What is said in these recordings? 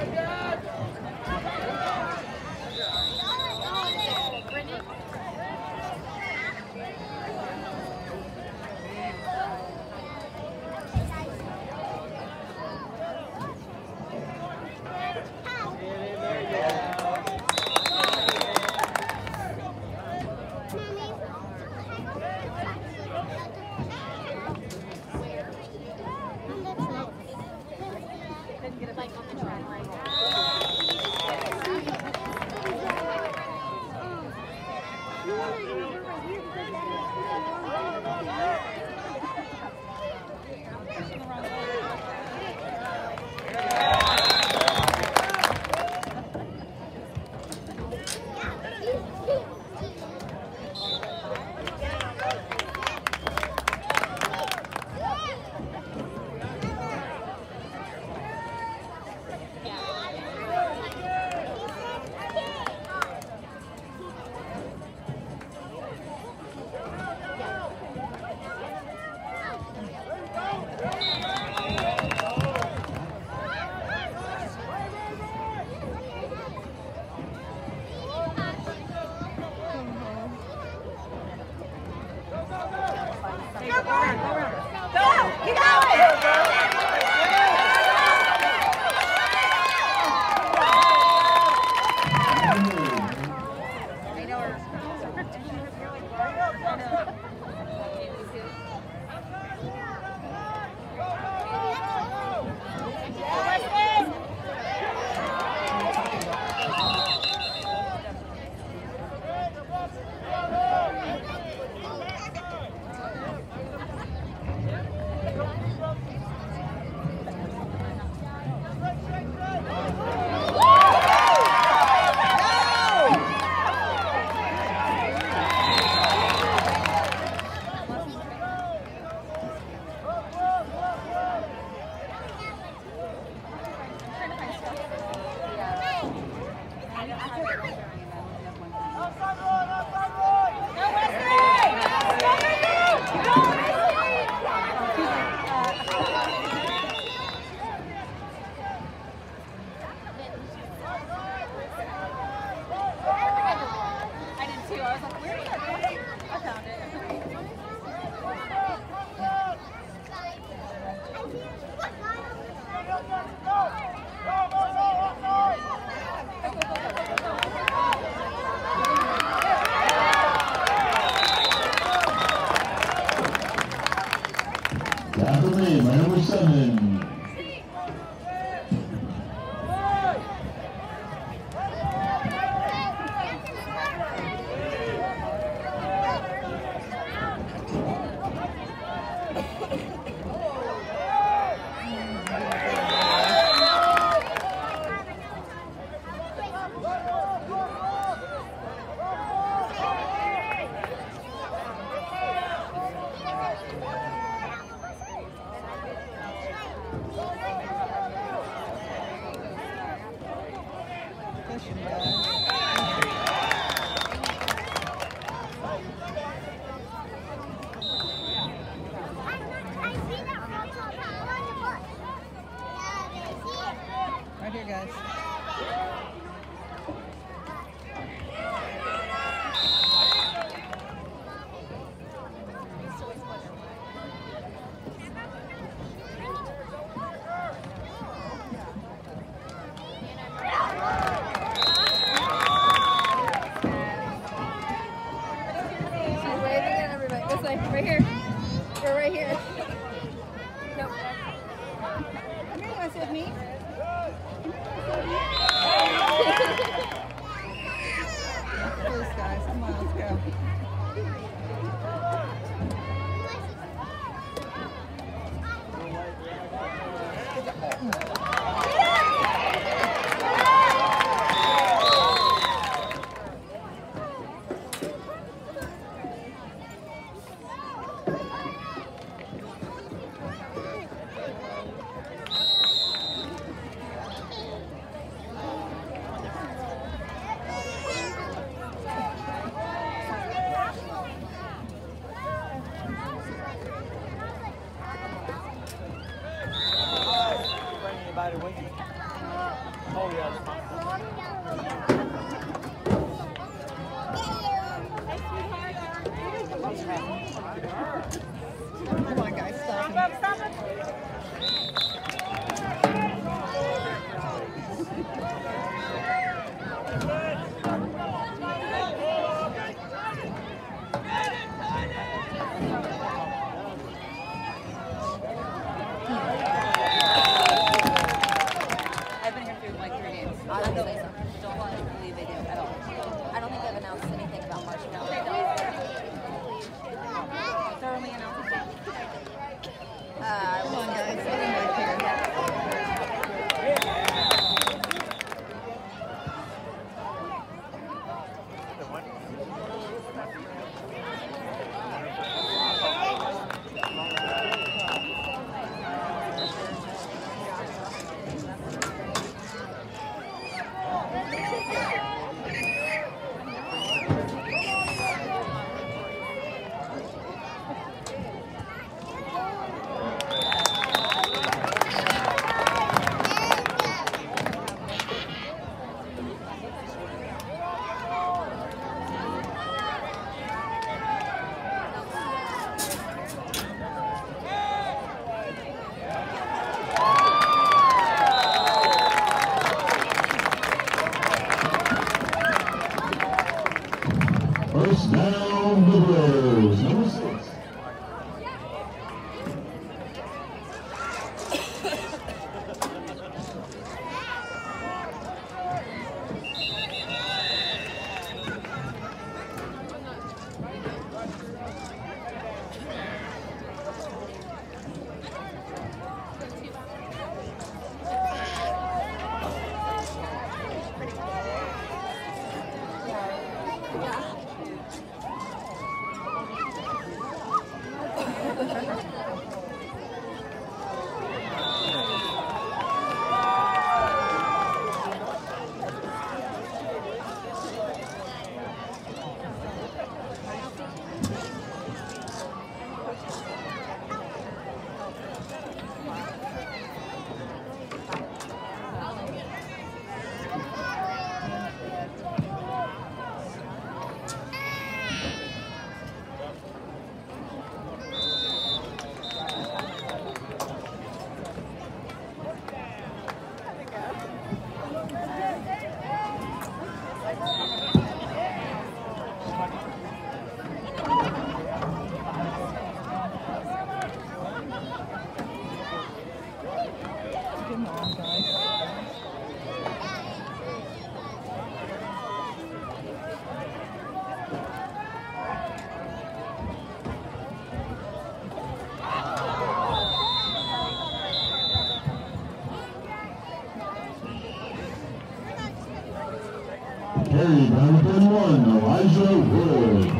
야 Carried by number 31, Elijah Woods.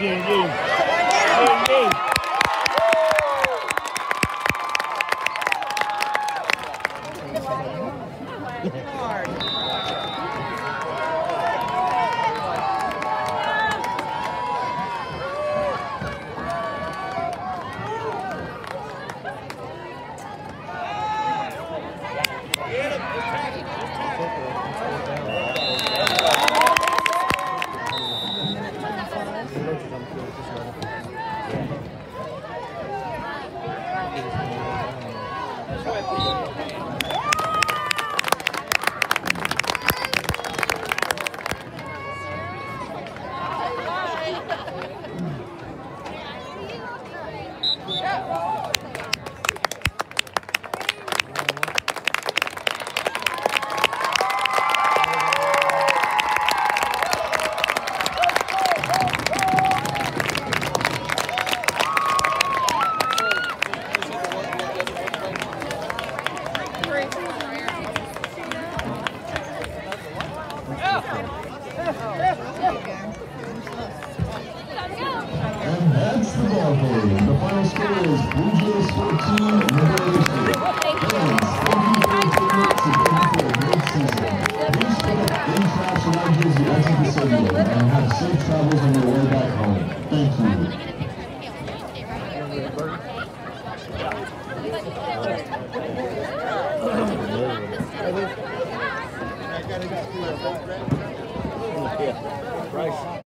Ninguém. Ninguém.